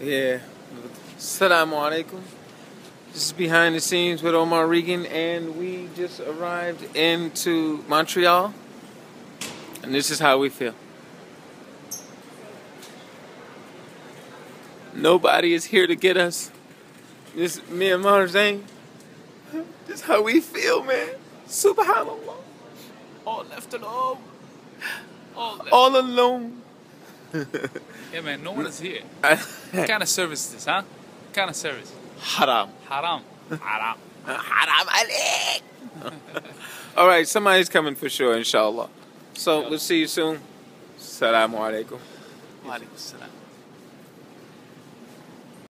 Yeah. Assalamu alaikum. This is behind the scenes with Omar Regan, and we just arrived into Montreal, and this is how we feel. Nobody is here to get us. This Maher Zain. This is how we feel, man. Subhanallah. All left alone. All left. All alone. Yeah, man, no one is here. what kind of service is this, huh? What kind of service? Haram. Haram. Haram. Haram alik. All right, somebody's coming for sure, inshallah. So we'll see you soon. Assalamu alaikum. Wa alaikum salam.